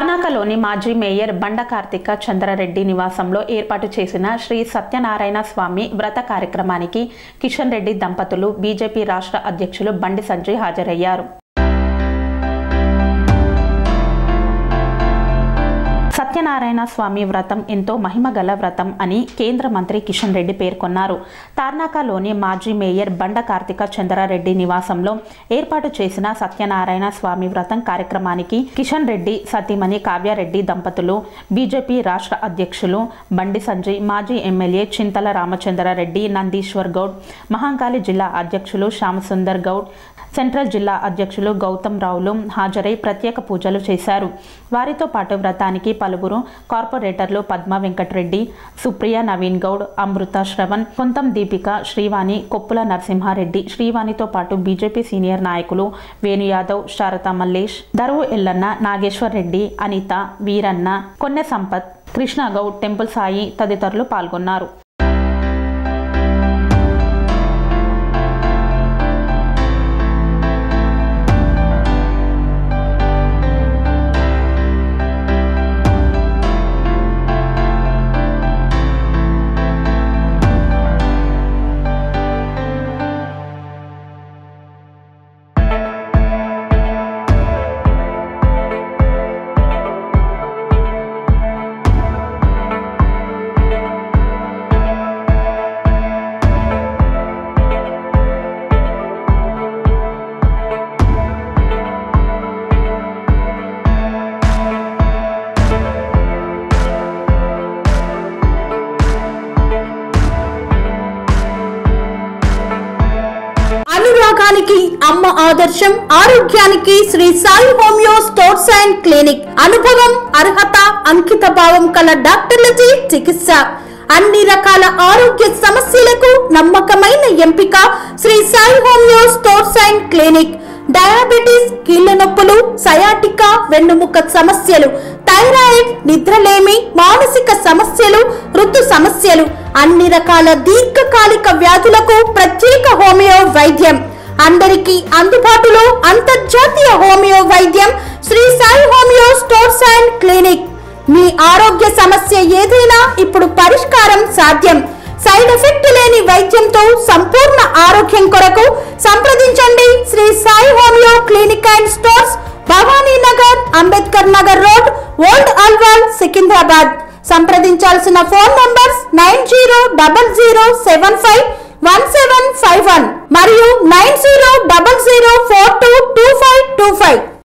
తార్నాకలోని మాజీ మేయర్ బండ కార్తిక చంద్రారెడ్డి నివాసంలో ఏర్పాటు చేసిన శ్రీ సత్యనారాయణ స్వామి వ్రత కార్యక్రమానికి కిషన్ రెడ్డి దంపతులు బీజేపీ రాష్ట్ర అధ్యక్షులు బండి సంజయ్ హాజరయ్యారు. సత్యనారాయణ స్వామి వ్రతం ఎంతో మహిమగల వ్రతం అని కేంద్ర మంత్రి కిషన్ రెడ్డి పేర్కొన్నారు. తార్నాకలోని మాజీ మేయర్ బండ కార్తిక చంద్రారెడ్డి నివాసంలో ఏర్పాటు చేసిన సత్యనారాయణ స్వామి వ్రతం కార్యక్రమానికి కిషన్ రెడ్డి సతీమణి కావ్యారెడ్డి దంపతులు బీజేపీ రాష్ట్ర అధ్యక్షులు బండి సంజయ్ మాజీ ఎమ్మెల్యే చింతల రామచంద్రారెడ్డి నందీశ్వర్ గౌడ్ మహంకాళి జిల్లా అధ్యక్షులు శ్యామసుందర్ గౌడ్ సెంట్రల్ జిల్లా అధ్యక్షులు గౌతమ్ రావులు హాజరై ప్రత్యేక పూజలు చేశారు. వారితో పాటు వ్రతానికి పలువురు కార్పొరేటర్లు పద్మ వెంకటరెడ్డి సుప్రియ నవీన్ గౌడ్ అమృత శ్రవణ్ కొంతం దీపిక శ్రీవాణి కొప్పుల నరసింహారెడ్డి శ్రీవాణితో పాటు బీజేపీ సీనియర్ నాయకులు వేణు యాదవ్ శారద మల్లేష్ దరువు ఎల్లన్న నాగేశ్వర్ రెడ్డి అనిత వీరన్న కొన్నె సంపత్ కృష్ణగౌడ్ టెంపుల్ సాయి తదితరులు పాల్గొన్నారు. ఆరోగ్యానికి అమ్మ ఆదర్శం ఆరోగ్యానికి Shri Sai homeo stores and clinic. అనుభవం అర్హత అంకిత భావం కల డాక్టర్లచే చికిత్స. అన్ని రకాల ఆరోగ్య సమస్యలకు నమ్మకమైన ఎంపిక Shri Sai homeo stores and clinic. Diabetes కీళ్ళ నొప్పులు సయాటికా వెన్నుముక సమస్యలు థైరాయిడ్ నిద్రలేమి మానసిక సమస్యలు ఋతు సమస్యలు. అన్ని రకాల దీర్ఘకాలిక వ్యాధులకు ప్రత్యేక హోమియో వైద్యం. అందరికీ అందుబాటులో అంతర్జాతీయ హోమియో వైద్యం Shri Sai homeo stores and clinic. మీ ఆరోగ్య సమస్య ఏదైనా ఇప్పుడు పరిష్కారం సాధ్యం. సైడ్ ఎఫెక్ట్ లేని వైద్యంతో సంపూర్ణ ఆరోగ్యం కొరకు సంప్రదించండి Shri Sai homeo clinic and stores Bhavani Nagar Ambedkar Nagar road old Alwal Secunderabad. సంప్రదించాల్సిన phone numbers nine zero double zero seven five one seven five one మరియు నైన్